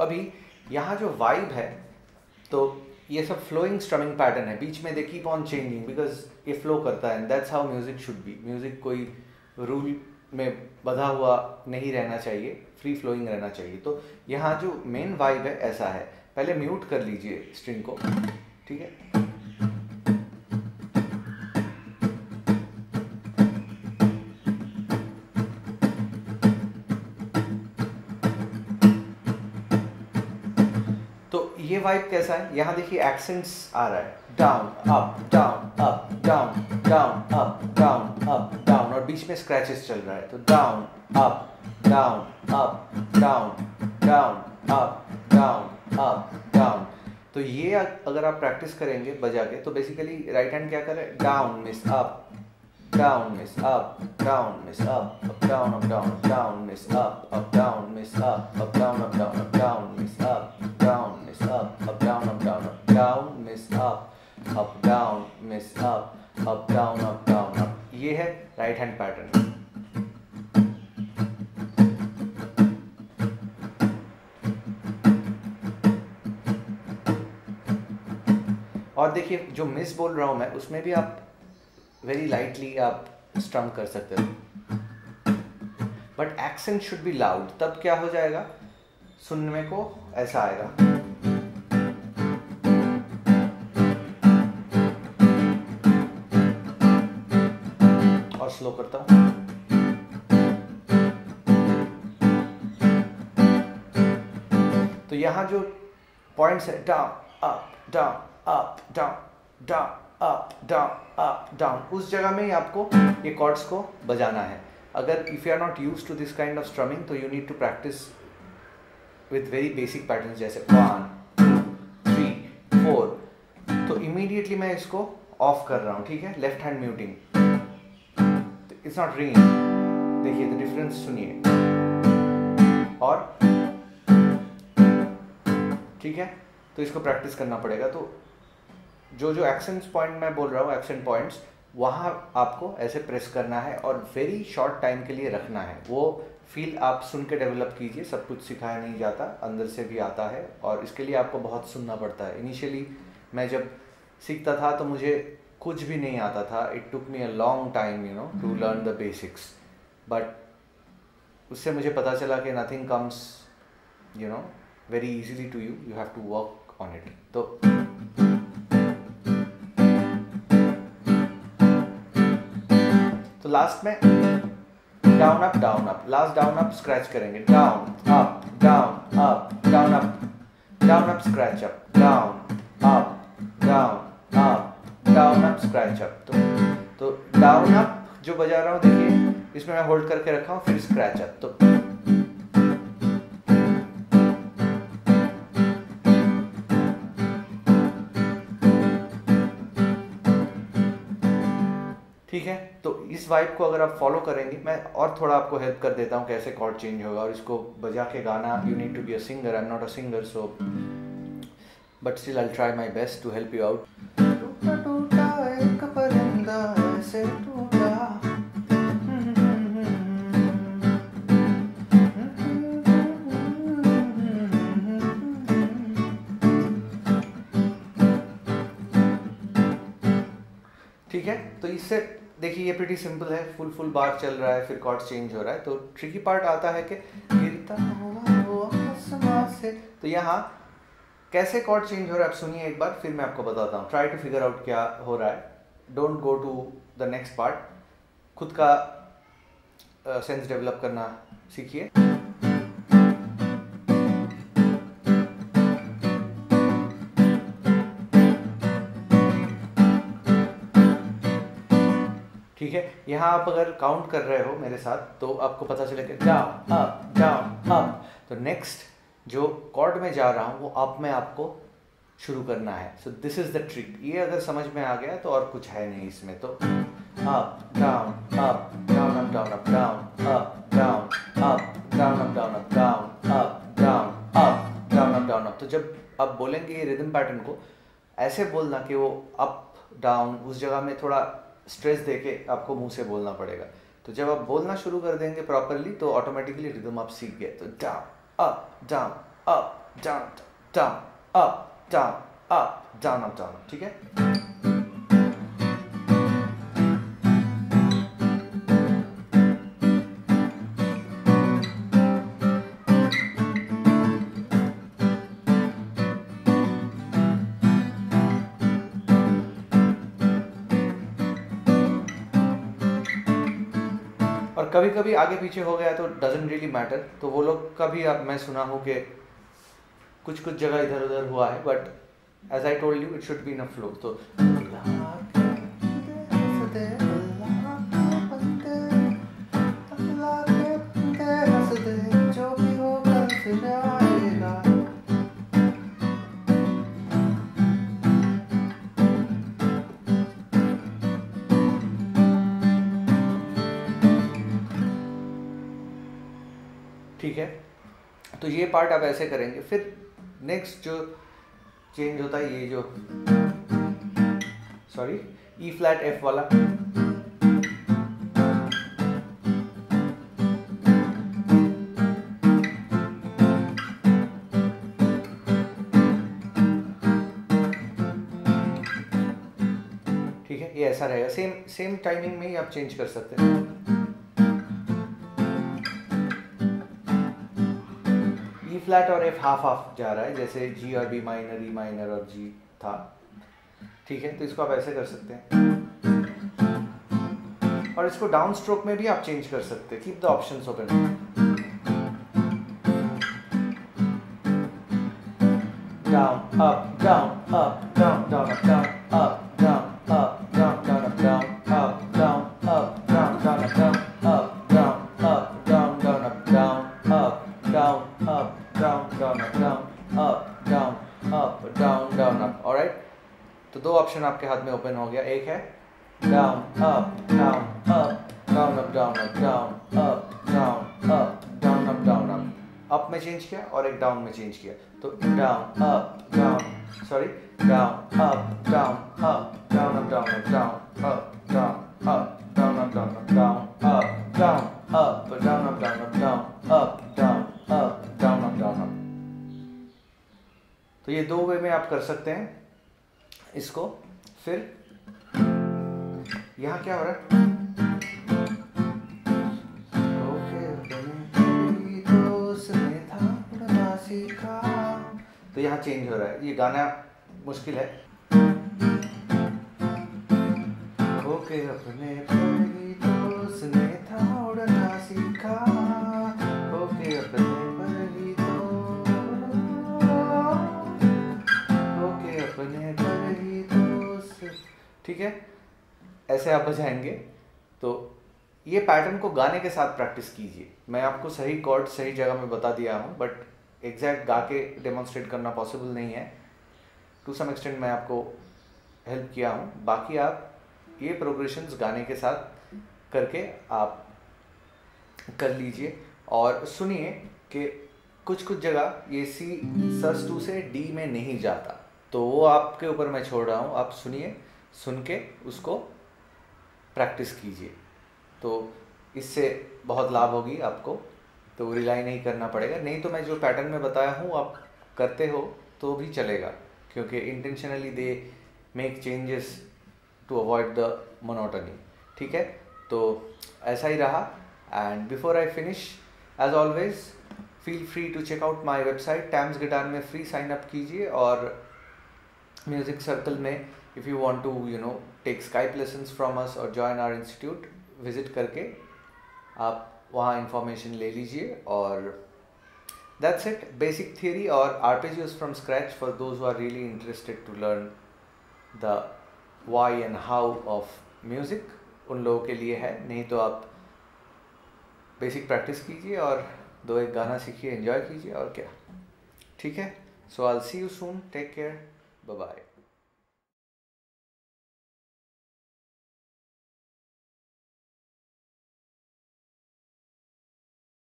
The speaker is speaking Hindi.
अभी यहाँ जो वाइब है तो ये सब फ्लोइंग स्ट्रमिंग पैटर्न है। बीच में they keep on changing because ये फ्लो करता है that's how music should be music कोई रूल में बधा हुआ नहीं रहना चाहिए फ्री फ्लोइंग रहना चाहिए। तो यहाँ जो मेन वाइब है, ऐसा है। पहले म्यूट कर लीजिए स्ट्रिंग को, ठीक है? ये वाइब कैसा है? यहाँ देखिए एक्सेंट्स आ रहा है। Down up down up down down up down up down और बीच में स्क्रैचेस चल रहा है। तो down up down up down down up down up down तो ये अगर आप प्रैक्टिस करेंगे बजा के तो बेसिकली राइट हैंड क्या करे down miss up down miss up down miss up up down up down up down miss up up down miss up up down up down up down miss up down miss up up down up down up down miss up up down miss up up down up down up ये है राइट हैंड पैटर्न और देखिए जो मिस बोल रहा हूँ मैं उसमें भी आप वेरी लाइटली आप स्ट्रम कर सकते हो। But accent should be loud तब क्या हो जाएगा? सुनने को ऐसा आएगा। और स्लो करता हूँ। तो यहाँ जो पॉइंट्स है down up down up down down up down up down उस जगह में ही आपको ये कॉर्ड्स को बजाना है। अगर if you are not use to this kind of strumming तो you need to practice with very basic pattern जैसे वन थ्री फोर तो इमीडिएटली मैं इसको ऑफ़ कर रहा हूँ, ठीक है? Left hand muting it's not ring देखिए द डिफरेंस सुनिए। और ठीक है? तो इसको प्रैक्टिस करना पड़ेगा। तो जो जो एक्सेंट पॉइंट मैं बोल रहा हूँ एक्सेंट पॉइंट्स वहाँ आपको ऐसे प्रेस करना है और वेरी शॉर्ट टाइम के लिए रखना है। वो फील आप सुन के डेवलप कीजिए सब कुछ सिखाया नहीं जाता अंदर से भी आता है और इसके लिए आपको बहुत सुनना पड़ता है। इनिशियली मैं जब सीखता था तो मुझे कुछ भी नहीं आता था। It took me a long time you know to learn the basics but उससे मुझे पता चला कि nothing comes you know very easily to you you have to work on it तो लास्ट में down up down up last down up scratch करेंगे. Down up down up down up down up scratch up down up down up down up scratch up तो तो डाउन अप जो बजा रहा हूँ, देखिए, इसमें मैं होल्ड करके रखा हूँ, फिर स्क्रैच अप तो ठीक है? तो इस वाइब को अगर आप फॉलो करेंगे मैं और थोड़ा आपको हेल्प कर देता हूँ कैसे कॉर्ड चेंज होगा और इसको बजा के गाना। You need to be a singer I am not a singer so but still I try my best to help you out ठीक है? तो इससे देखिए ये प्रीटी सिंपल है। फुल फुल बार चल रहा है फिर कॉर्ड चेंज हो रहा है। तो ट्रिकी पार्ट आता है कि गिरता हुआ से। तो यहाँ कैसे कॉर्ड चेंज हो रहा है आप सुनिए एक बार फिर मैं आपको बताता हूँ। ट्राई टू फिगर आउट क्या हो रहा है। Don't go to the next part खुद का सेंस uh, डेवलप करना सीखिए। ठीक है यहाँ आप अगर काउंट कर रहे हो मेरे साथ तो आपको पता चलेगा डाउन अप डाउन अप तो नेक्स्ट जो कॉर्ड में जा रहा हूँ वो अप में आपको शुरू करना है so this is the trick ये अगर समझ में आ गया तो और कुछ है नहीं इसमें तो up down up down up down up down up down up down up down up down up down up down up down up तो जब आप बोलेंगे ये रिदम पैटर्न को ऐसे बोलना कि वो अप डाउन उस जगह में थोड़ा स्ट्रेस दे के आपको मुँह से बोलना पड़ेगा। तो जब आप बोलना शुरू कर देंगे प्रॉपरली तो ऑटोमेटिकली रिदम आप सीख गए। तो down up down up down down up down up down up down ठीक है? और कभी कभी आगे पीछे हो गया तो डजेंट रियली मैटर तो वो लोग का भी अब मैं सुना हूँ कि कुछ कुछ जगह इधर उधर हुआ है but as I told you it should be in a flow तो ये पार्ट आप ऐसे करेंगे। फिर नेक्स्ट जो चेंज होता है, ये जो सॉरी ई फ्लैट एफ़ वाला। ठीक है? ये ऐसा रहेगा। सेम सेम टाइमिंग में ही आप चेंज कर सकते हैं। फ्लैट और एफ़ हाफ़ हाफ़ जा रहा है, जैसे जी और बी माइनर ई माइनर और जी था। ठीक है तो इसको आप ऐसे कर सकते हैं। और इसको डाउन स्ट्रोक में भी आप चेंज कर सकते हैं। Keep the options open down, up down up, down down, up, down option आपके हाथ में ओपन हो गया एक है down up down up down up down up down up down up down up down up up में चेंज किया और एक डाउन में चेंज किया तो down up down sorry down up down up down up down up down up down up down up down up down up down up down up down up down up down up down up down up तो ये दो वे में आप कर सकते हैं इसको फिर यहाँ क्या हो रहा है? तो यहाँ चेंज हो रहा है। ये गाना मुश्किल है। ओके, अपने ठीक है? ऐसे आप बजाएँगे तो ये पैटर्न को गाने के साथ प्रैक्टिस कीजिए। मैं आपको सही कॉर्ड सही जगह में बता दिया हूँ बट एग्जैक्ट गा के डेमोन्स्ट्रेट करना पॉसिबल नहीं है। टू सम एक्सटेंट मैं आपको हेल्प किया हूँ। बाकी आप ये प्रोग्रेशंस गाने के साथ करके आप कर लीजिए। और सुनिए कि कुछ कुछ जगह ये सी सस टू से डी में नहीं जाता। तो वो आपके ऊपर मैं छोड़ रहा हूँ। आप सुनिए। सुन के उसको प्रैक्टिस कीजिए। तो इससे बहुत लाभ होगी आपको। तो रिलाई नहीं करना पड़ेगा। नहीं तो मैं जो पैटर्न में बताया हूँ, आप करते हो तो भी चलेगा। क्योंकि intentionally they make changes to avoid the monotony ठीक है? तो ऐसा ही रहा। And before I finish as always feel free to check out my website Tams guitar में फ्री साइन अप कीजिए। और म्यूज़िक सर्कल में if you want to you know take Skype lessons from us और join our institute visit करके आप वहाँ information ले लीजिए और that's it basic theory or arpeggios from scratch for those who are really interested to learn the why and how of music उन लोगों के लिए है नहीं तो आप बेसिक प्रैक्टिस कीजिए और दो एक गाना सीखिए एंजॉय कीजिए और क्या ठीक है so I see you soon take care bye